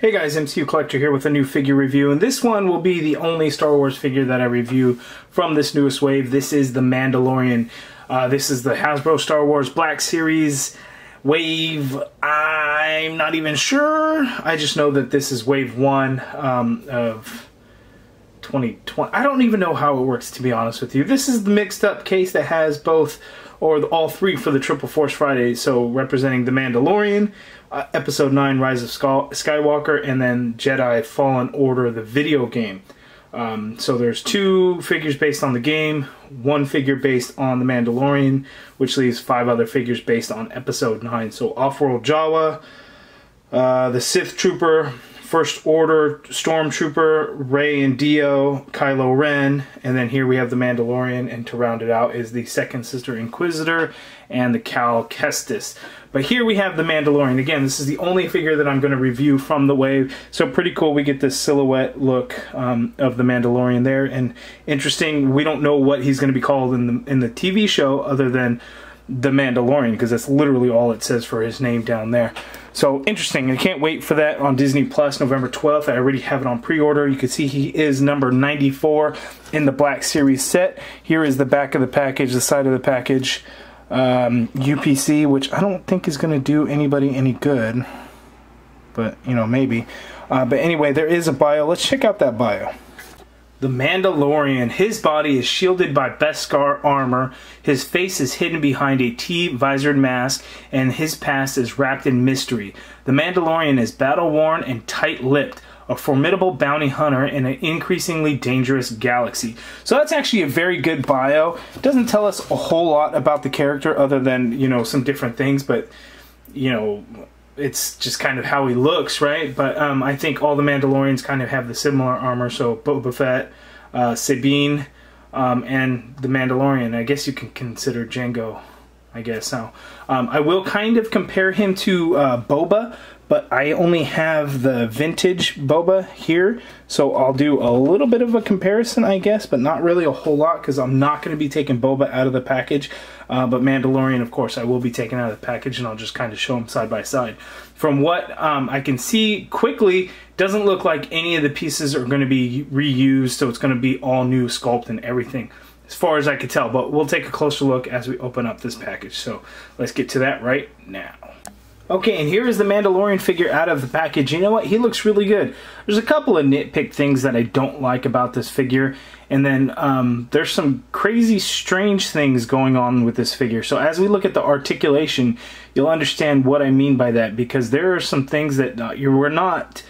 Hey guys, MCU Collector here with a new figure review, and this one will be the only Star Wars figure that I review from this newest wave. This is the Mandalorian. Uh, this is the Hasbro Star Wars Black Series wave. I'm not even sure. I just know that this is wave one um, of 2020. I don't even know how it works, to be honest with you. This is the mixed up case that has both or all three for the Triple Force Friday. So representing the Mandalorian, uh, Episode Nine: Rise of Skywalker, and then Jedi Fallen Order, the video game. Um, so there's two figures based on the game, one figure based on the Mandalorian, which leaves five other figures based on Episode Nine. So Offworld Jawa, uh, the Sith Trooper, First Order Stormtrooper, Rey and D-O, Kylo Ren, and then here we have the Mandalorian, and to round it out is the Second Sister Inquisitor and the Cal Kestis. But here we have the Mandalorian. Again, this is the only figure that I'm going to review from the wave, so pretty cool. We get this silhouette look um, of the Mandalorian there, and interesting. We don't know what he's going to be called in the in the TV show, other than the Mandalorian, because that's literally all it says for his name down there. So interesting. I can't wait for that on Disney Plus November 12th. I already have it on pre-order. You can see he is number 94 in the Black Series set. Here is the back of the package, the side of the package. Um, UPC, which I don't think is going to do anybody any good. But, you know, maybe. Uh, but anyway, there is a bio. Let's check out that bio. The Mandalorian, his body is shielded by Beskar armor, his face is hidden behind a T-visored mask, and his past is wrapped in mystery. The Mandalorian is battle-worn and tight-lipped, a formidable bounty hunter in an increasingly dangerous galaxy. So that's actually a very good bio. Doesn't tell us a whole lot about the character other than, you know, some different things, but, you know, it's just kind of how he looks, right? But um, I think all the Mandalorians kind of have the similar armor. So Boba Fett, uh, Sabine, um, and the Mandalorian. I guess you can consider Jango. I guess now. Um, I will kind of compare him to uh, Boba, but I only have the vintage Boba here, so I'll do a little bit of a comparison, I guess, but not really a whole lot because I'm not going to be taking Boba out of the package. Uh, but Mandalorian, of course, I will be taking out of the package, and I'll just kind of show them side by side. From what um, I can see quickly, doesn't look like any of the pieces are going to be reused, so it's going to be all new sculpt and everything as far as I could tell, but we'll take a closer look as we open up this package. So let's get to that right now. Okay, and here is the Mandalorian figure out of the package. You know what? He looks really good. There's a couple of nitpick things that I don't like about this figure, and then um, there's some crazy, strange things going on with this figure. So as we look at the articulation, you'll understand what I mean by that, because there are some things that uh, you were not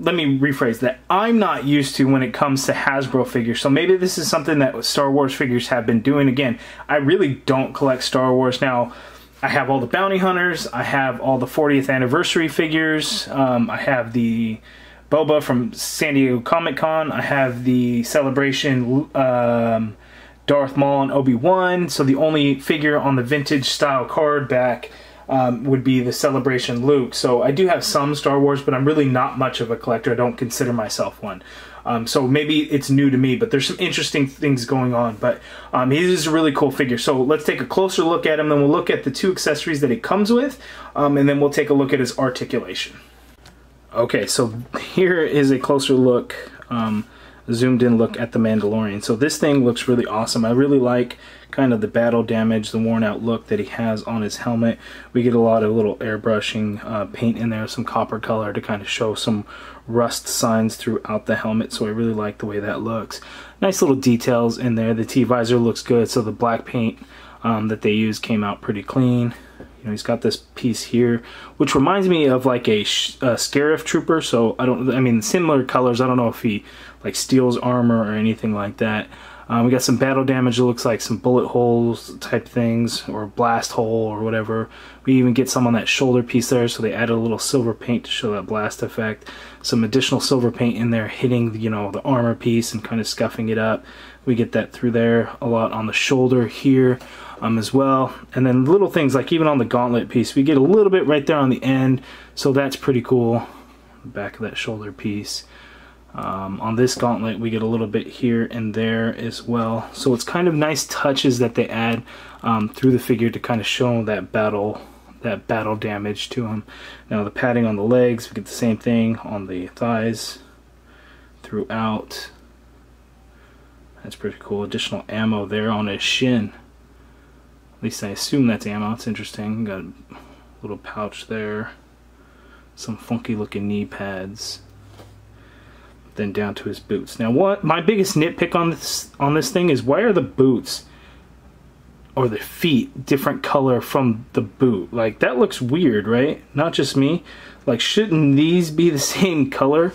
let me rephrase that. I'm not used to when it comes to Hasbro figures. So maybe this is something that Star Wars figures have been doing. Again, I really don't collect Star Wars now. I have all the bounty hunters. I have all the 40th anniversary figures. Um, I have the Boba from San Diego Comic Con. I have the Celebration um, Darth Maul and Obi Wan. So the only figure on the vintage style card back um, would be the Celebration Luke. So I do have some Star Wars, but I'm really not much of a collector. I don't consider myself one. Um, so maybe it's new to me, but there's some interesting things going on. But um, he is a really cool figure. So let's take a closer look at him. Then we'll look at the two accessories that he comes with, um, and then we'll take a look at his articulation. Okay, so here is a closer look, um, zoomed in look at the Mandalorian. So this thing looks really awesome. I really like kind of the battle damage, the worn out look that he has on his helmet. We get a lot of little airbrushing uh, paint in there, some copper color to kind of show some rust signs throughout the helmet, so I really like the way that looks. Nice little details in there. The T-visor looks good, so the black paint um, that they used came out pretty clean. You know, he's got this piece here, which reminds me of like a, a Scarif Trooper. So I don't, I mean, similar colors. I don't know if he like steals armor or anything like that. Um, we got some battle damage. It looks like some bullet holes type things or blast hole or whatever. We even get some on that shoulder piece there, so they added a little silver paint to show that blast effect. Some additional silver paint in there hitting, you know, the armor piece and kind of scuffing it up. We get that through there a lot on the shoulder here um, as well. And then little things like even on the gauntlet piece, we get a little bit right there on the end, so that's pretty cool. Back of that shoulder piece. Um, on this gauntlet we get a little bit here and there as well so it's kind of nice touches that they add um, through the figure to kind of show that battle that battle damage to him. Now the padding on the legs, we get the same thing on the thighs throughout. That's pretty cool. Additional ammo there on his shin. At least I assume that's ammo. It's interesting. Got a little pouch there. Some funky looking knee pads. Then down to his boots. Now what my biggest nitpick on this on this thing is why are the boots or the feet different color from the boot. Like that looks weird, right? Not just me. Like shouldn't these be the same color?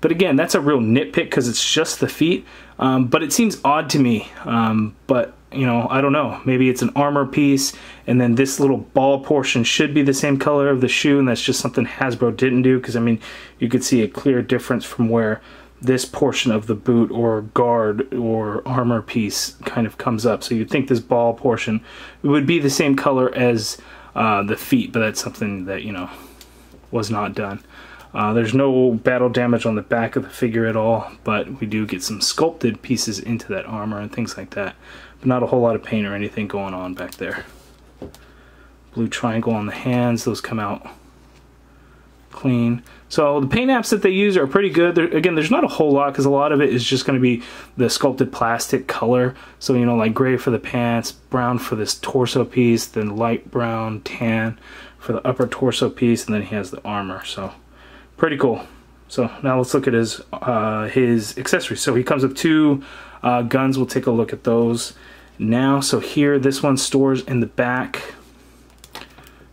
But again, that's a real nitpick because it's just the feet. Um, but it seems odd to me. Um, but you know, I don't know. Maybe it's an armor piece, and then this little ball portion should be the same color of the shoe, and that's just something Hasbro didn't do. Because I mean, you could see a clear difference from where this portion of the boot or guard or armor piece kind of comes up. So you'd think this ball portion would be the same color as uh, the feet, but that's something that, you know, was not done. Uh, there's no battle damage on the back of the figure at all, but we do get some sculpted pieces into that armor and things like that. But not a whole lot of paint or anything going on back there. Blue triangle on the hands, those come out clean. So the paint apps that they use are pretty good. There, again, there's not a whole lot because a lot of it is just going to be the sculpted plastic color. So, you know, like gray for the pants, brown for this torso piece, then light brown, tan for the upper torso piece, and then he has the armor. So pretty cool. So now let's look at his uh, his accessories. So he comes with two uh, guns. We'll take a look at those now. So here, this one stores in the back.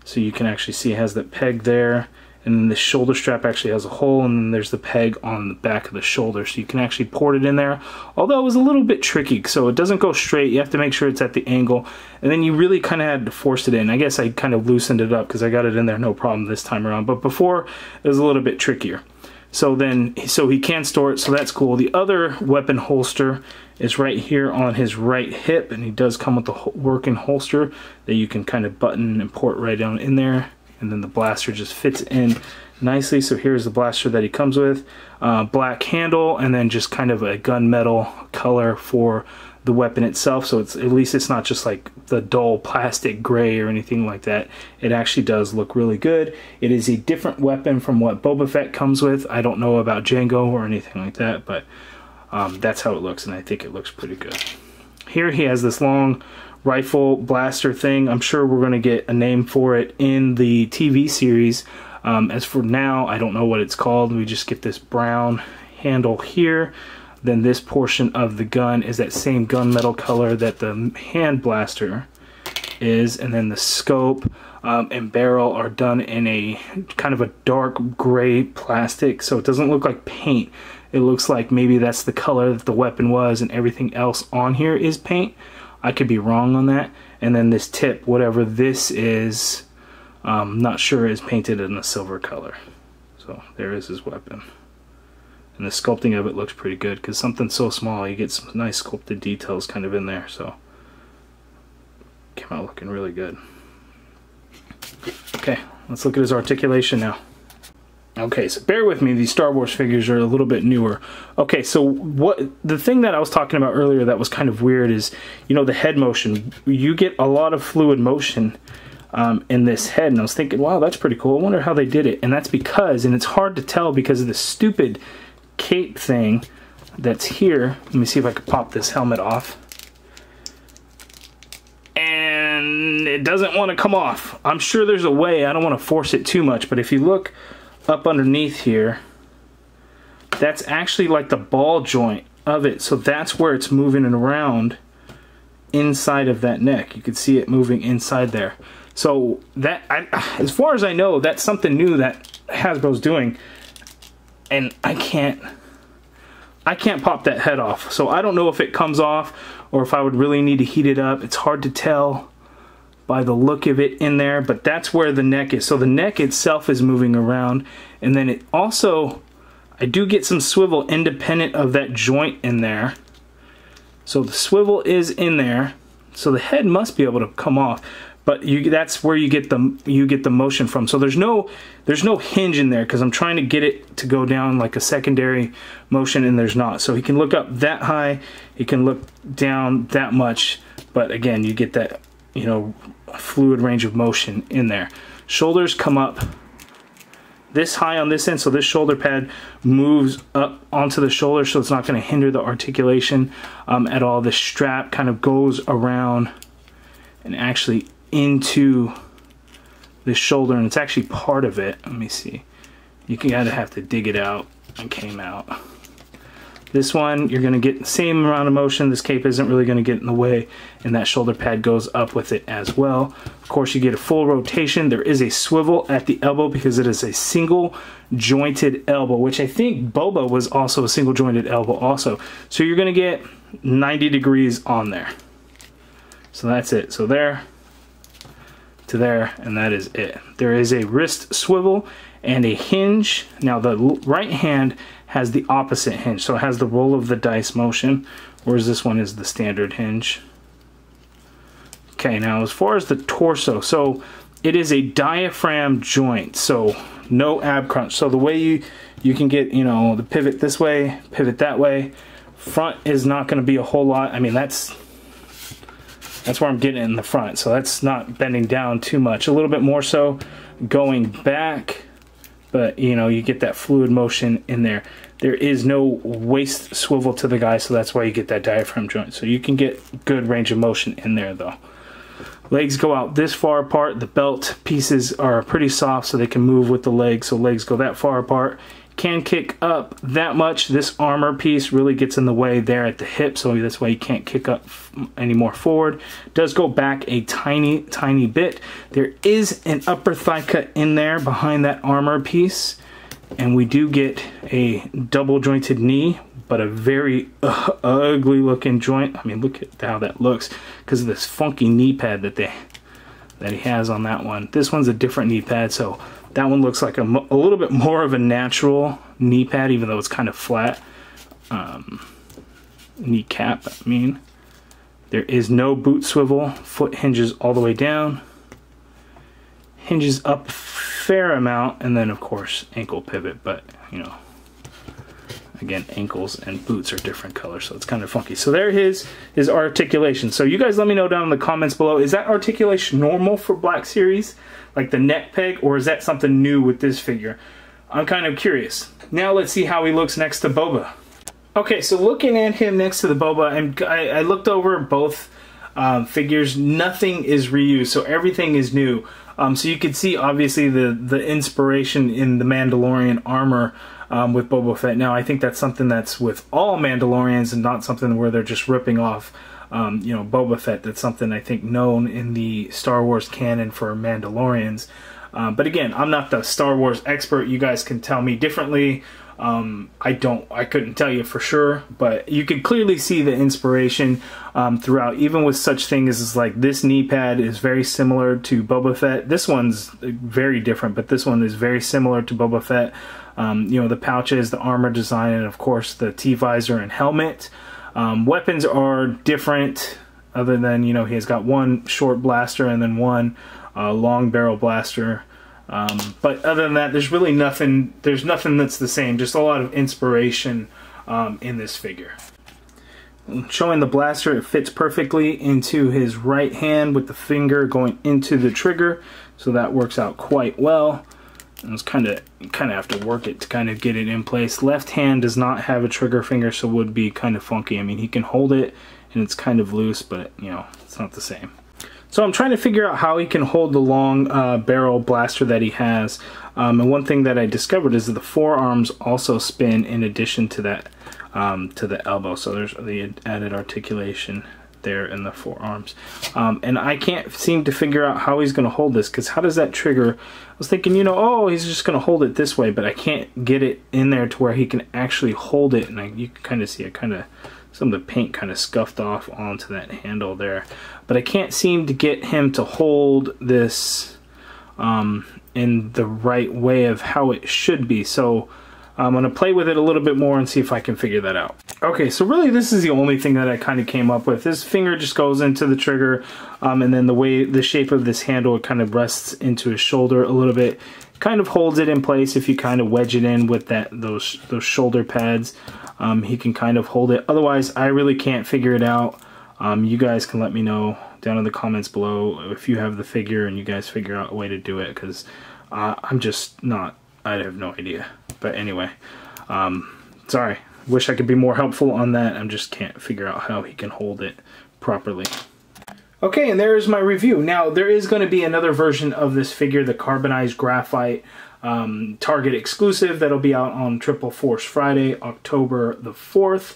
So you can actually see it has that peg there and then the shoulder strap actually has a hole and then there's the peg on the back of the shoulder so you can actually port it in there. Although it was a little bit tricky so it doesn't go straight. You have to make sure it's at the angle and then you really kind of had to force it in. I guess I kind of loosened it up because I got it in there no problem this time around but before it was a little bit trickier. So then so he can store it so that's cool. The other weapon holster is right here on his right hip and he does come with the working holster that you can kind of button and port right down in there and then the blaster just fits in nicely. So here's the blaster that he comes with. Uh, black handle and then just kind of a gunmetal color for the weapon itself. So it's at least it's not just like the dull plastic gray or anything like that. It actually does look really good. It is a different weapon from what Boba Fett comes with. I don't know about Jango or anything like that, but um, that's how it looks and I think it looks pretty good. Here he has this long rifle blaster thing. I'm sure we're going to get a name for it in the TV series. Um, as for now, I don't know what it's called. We just get this brown handle here. Then this portion of the gun is that same gunmetal color that the hand blaster is. And then the scope um, and barrel are done in a kind of a dark gray plastic. So it doesn't look like paint. It looks like maybe that's the color that the weapon was and everything else on here is paint. I could be wrong on that. And then this tip, whatever this is, I'm not sure is painted in a silver color. So there is his weapon. And the sculpting of it looks pretty good because something so small, you get some nice sculpted details kind of in there. So came out looking really good. Okay, let's look at his articulation now. Okay, so bear with me. These Star Wars figures are a little bit newer. Okay, so what the thing that I was talking about earlier that was kind of weird is, you know, the head motion. You get a lot of fluid motion um, in this head, and I was thinking, wow, that's pretty cool. I wonder how they did it, and that's because, and it's hard to tell because of the stupid cape thing that's here. Let me see if I can pop this helmet off. And it doesn't want to come off. I'm sure there's a way. I don't want to force it too much, but if you look up underneath here, that's actually like the ball joint of it. So that's where it's moving around inside of that neck. You can see it moving inside there. So that, I, as far as I know, that's something new that Hasbro's doing, and I can't, I can't pop that head off. So I don't know if it comes off or if I would really need to heat it up. It's hard to tell by the look of it in there, but that's where the neck is. So the neck itself is moving around, and then it also, I do get some swivel independent of that joint in there. So the swivel is in there, so the head must be able to come off. But you, that's where you get the you get the motion from. So there's no there's no hinge in there because I'm trying to get it to go down like a secondary motion, and there's not. So he can look up that high, he can look down that much, but again, you get that you know, fluid range of motion in there. Shoulders come up this high on this end, so this shoulder pad moves up onto the shoulder, so it's not going to hinder the articulation um, at all. The strap kind of goes around and actually into the shoulder, and it's actually part of it. Let me see. You can gotta have to dig it out and came out. This one, you're gonna get the same amount of motion. This cape isn't really gonna get in the way and that shoulder pad goes up with it as well. Of course, you get a full rotation. There is a swivel at the elbow because it is a single jointed elbow, which I think Boba was also a single jointed elbow also. So you're gonna get 90 degrees on there. So that's it. So there to there, and that is it. There is a wrist swivel and a hinge. Now the right hand has the opposite hinge. So it has the roll of the dice motion, whereas this one is the standard hinge. Okay, now as far as the torso, so it is a diaphragm joint, so no ab crunch. So the way you, you can get, you know, the pivot this way, pivot that way, front is not going to be a whole lot. I mean, that's that's where I'm getting in the front. So that's not bending down too much. A little bit more so going back but you know you get that fluid motion in there. There is no waist swivel to the guy so that's why you get that diaphragm joint. So you can get good range of motion in there though. Legs go out this far apart. The belt pieces are pretty soft so they can move with the legs. So legs go that far apart can kick up that much. This armor piece really gets in the way there at the hip, so that's why you can't kick up any more forward. Does go back a tiny, tiny bit. There is an upper thigh cut in there behind that armor piece, and we do get a double jointed knee, but a very uh, ugly looking joint. I mean, look at how that looks because of this funky knee pad that they that he has on that one. This one's a different knee pad, so that one looks like a, a little bit more of a natural knee pad, even though it's kind of flat. Um, knee cap, I mean. There is no boot swivel. Foot hinges all the way down. Hinges up fair amount, and then of course ankle pivot, but you know, again ankles and boots are different colors so it's kind of funky. So there his his articulation. So you guys let me know down in the comments below is that articulation normal for black series? Like the neck peg or is that something new with this figure? I'm kind of curious. Now let's see how he looks next to boba. Okay so looking at him next to the boba and i, I looked over both um, figures nothing is reused so everything is new. Um, so you can see obviously the the inspiration in the mandalorian armor um, with Boba Fett. Now, I think that's something that's with all Mandalorians and not something where they're just ripping off, um, you know, Boba Fett. That's something I think known in the Star Wars canon for Mandalorians. Uh, but again, I'm not the Star Wars expert. You guys can tell me differently. Um, I don't, I couldn't tell you for sure, but you can clearly see the inspiration um, throughout, even with such things as like this knee pad is very similar to Boba Fett. This one's very different, but this one is very similar to Boba Fett. Um, you know, the pouches, the armor design, and of course the T-visor and helmet. Um, weapons are different other than, you know, he has got one short blaster and then one uh, long barrel blaster. Um, but other than that, there's really nothing, there's nothing that's the same, just a lot of inspiration um, in this figure. Showing the blaster, it fits perfectly into his right hand with the finger going into the trigger, so that works out quite well. And it's kind of kind of have to work it to kind of get it in place. Left hand does not have a trigger finger, so would be kind of funky. I mean, he can hold it, and it's kind of loose, but you know, it's not the same. So I'm trying to figure out how he can hold the long uh, barrel blaster that he has. Um, and one thing that I discovered is that the forearms also spin in addition to that um, to the elbow. So there's the added articulation there in the forearms. Um, and I can't seem to figure out how he's going to hold this because how does that trigger? I was thinking, you know, oh, he's just going to hold it this way, but I can't get it in there to where he can actually hold it. And I, you can kind of see it kind of, some of the paint kind of scuffed off onto that handle there. But I can't seem to get him to hold this um, in the right way of how it should be. So I'm going to play with it a little bit more and see if I can figure that out. Okay, so really this is the only thing that I kind of came up with. This finger just goes into the trigger, um, and then the way, the shape of this handle, it kind of rests into his shoulder a little bit. Kind of holds it in place if you kind of wedge it in with that those those shoulder pads. Um, he can kind of hold it. Otherwise, I really can't figure it out. Um, you guys can let me know down in the comments below if you have the figure and you guys figure out a way to do it because uh, I'm just not, I have no idea. But anyway, um, sorry. Wish I could be more helpful on that. I just can't figure out how he can hold it properly. Okay, and there's my review. Now, there is going to be another version of this figure, the carbonized graphite um, Target exclusive, that'll be out on Triple Force Friday, October the 4th.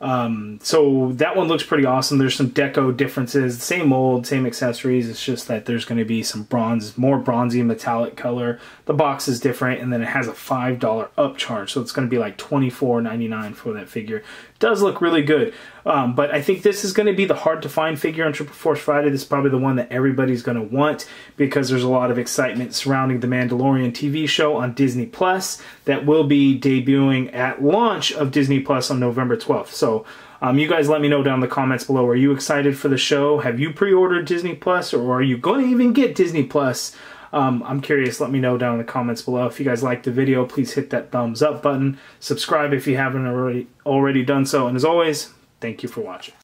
Um, so that one looks pretty awesome. There's some deco differences, same mold, same accessories. It's just that there's going to be some bronze, more bronzy metallic color. The box is different, and then it has a five dollar upcharge, so it's going to be like twenty four ninety nine for that figure. Does look really good, um, but I think this is going to be the hard to find figure on Triple Force Friday. This is probably the one that everybody's going to want because there's a lot of excitement surrounding the Mandalorian TV show on Disney Plus that will be debuting at launch of Disney Plus on November twelfth. So so um, you guys let me know down in the comments below. Are you excited for the show? Have you pre-ordered Disney Plus or are you going to even get Disney Plus? Um, I'm curious. Let me know down in the comments below. If you guys liked the video, please hit that thumbs up button. Subscribe if you haven't already already done so. And as always, thank you for watching.